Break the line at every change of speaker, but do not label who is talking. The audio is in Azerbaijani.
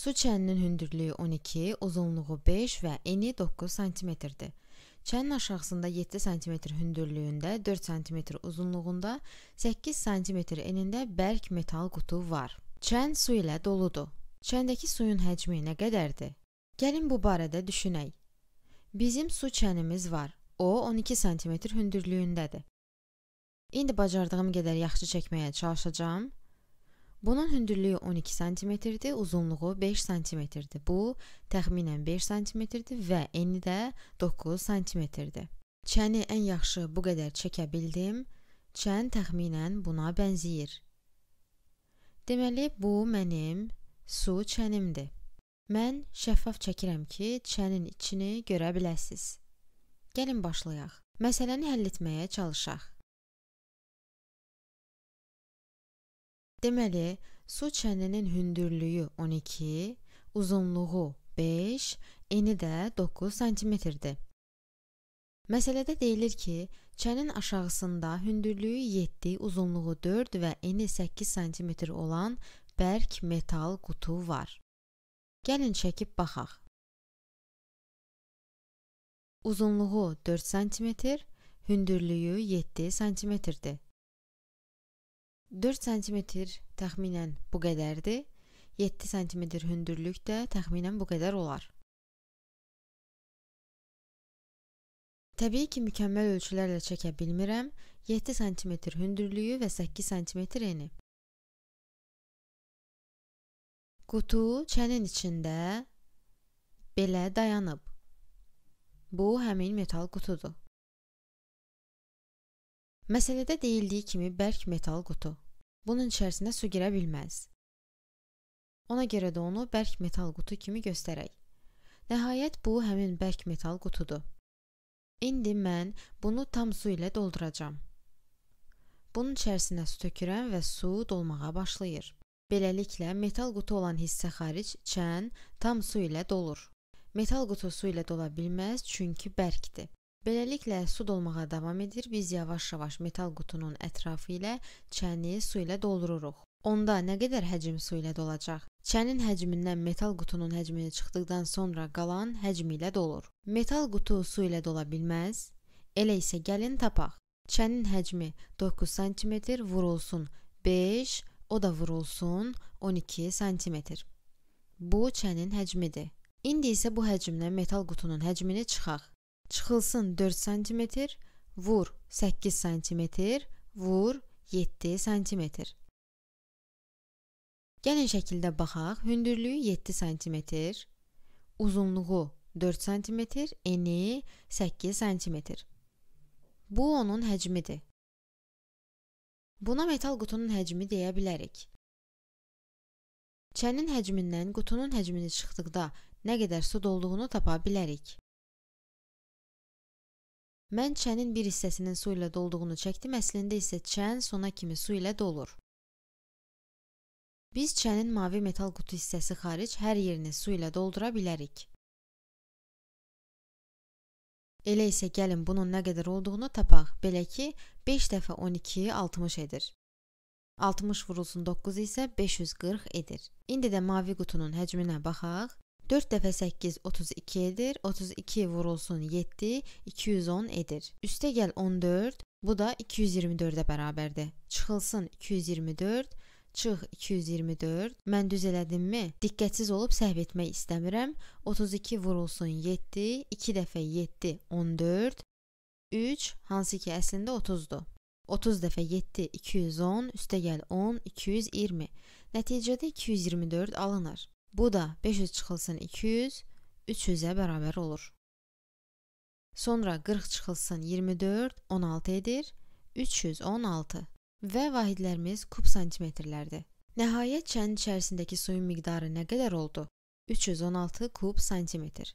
Su çəninin hündürlüyü 12, uzunluğu 5 və eni 9 sm-dir. Çənin aşağısında 7 sm hündürlüyündə, 4 sm uzunluğunda, 8 sm enində bərk metal qutu var. Çən su ilə doludur. Çəndəki suyun həcmi nə qədərdir? Gəlin bu barədə düşünək. Bizim su çənimiz var. O 12 sm hündürlüyündədir. İndi bacardığım qədər yaxşı çəkməyə çalışacağam. Bunun hündürlüyü 12 sm-dir, uzunluğu 5 sm-dir. Bu təxminən 5 sm-dir və eni də 9 sm-dir. Çəni ən yaxşı bu qədər çəkə bildim. Çən təxminən buna bənzəyir. Deməli bu mənim su çənimdir. Mən şəffaf çəkirəm ki, çənin içini görə biləsiniz. Gəlin başlayaq. Məsələni həll etməyə çalışaq. Deməli, su çəninin hündürlüyü 12, uzunluğu 5, eni də 9 sm-dir. Məsələdə deyilir ki, çənin aşağısında hündürlüyü 7, uzunluğu 4 və eni 8 sm olan bərk metal qutu var. Gəlin çəkib baxaq. Uzunluğu 4 sm, hündürlüyü 7 sm-dir. 4 sm təxminən bu qədərdir. 7 sm hündürlük də təxminən bu qədər olar. Təbii ki, mükəmməl ölçülərlə çəkə bilmirəm. 7 sm hündürlüyü və 8 sm eni. Qutu çənin içində belə dayanıb. Bu həmin metal qutudur. Məsələdə deyildiyi kimi bərk metal qutu. Bunun içərisinə su girə bilməz. Ona görə də onu bərk metal qutu kimi göstərək. Nəhayət bu həmin bərk metal qutudur. İndi mən bunu tam su ilə dolduracağam. Bunun içərisinə su tökürəm və su dolmağa başlayır. Beləliklə metal qutu olan hissə xaric çən tam su ilə dolur. Metal qutu su ilə dola bilməz çünki bərkdir. Beləliklə su dolmağa davam edir. Biz yavaş-yavaş metal qutunun ətrafı ilə çəni su ilə doldururuq. Onda nə qədər həcm su ilə dolacaq? Çənin həcmindən metal qutunun həcmi çıxdıqdan sonra qalan həcmi ilə dolur. Metal qutu su ilə dola bilməz. Elə isə gəlin tapaq. Çənin həcmi 9 sm vurulsun 5, o da vurulsun 12 sm. Bu çənin həcmidir. İndi isə bu həcmdən metal qutunun həcmini çıxaq. Çıxılsın 4 sm, vur 8 sm, vur 7 sm. Gəlin şəkildə baxaq. Hündürlüyü 7 sm, uzunluğu 4 sm, eni 8 sm. Bu onun həcmidir. Buna metal qutunun həcmi deyə bilərik. Çənin həcmindən qutunun həcmini çıxdıqda nə qədər su dolduğunu tapa bilərik. Mən çənin bir hissəsinin su ilə dolduğunu çəkdim, əslində isə çən sona kimi su ilə dolur. Biz çənin mavi metal qutu hissəsi xaric hər yerini su ilə doldura bilərik. Elə isə gəlin bunun nə qədər olduğunu tapaq. Belə ki, 5 dəfə 12 60 edir. 60 vurulsun 9 isə 540 edir. İndi də mavi qutunun həcminə baxaq. 4 dəfə 8 32 edir. 32 vurulsun 7 210 edir. Üstə gəl 14. Bu da 224-ə bərabərdir. Çıxılsın 224. Çıx 224. Mən düz elədimmi? Diqqətsiz olub səhv etmək istəmirəm. 32 vurulsun 7. 2 dəfə 7 14. 3 hansı ki əslində 30-dur. 30 dəfə 7 210, üstə gəl 10 220. Nəticədə 224 alınır. Bu da 500 çıxılsın 200, 300-ə bərabər olur. Sonra 40 çıxılsın 24, 16 edir, 316 və vahidlərimiz kub santimetrlərdir. Nəhayət çənin içərisindəki suyun miqdarı nə qədər oldu? 316 kub santimetr.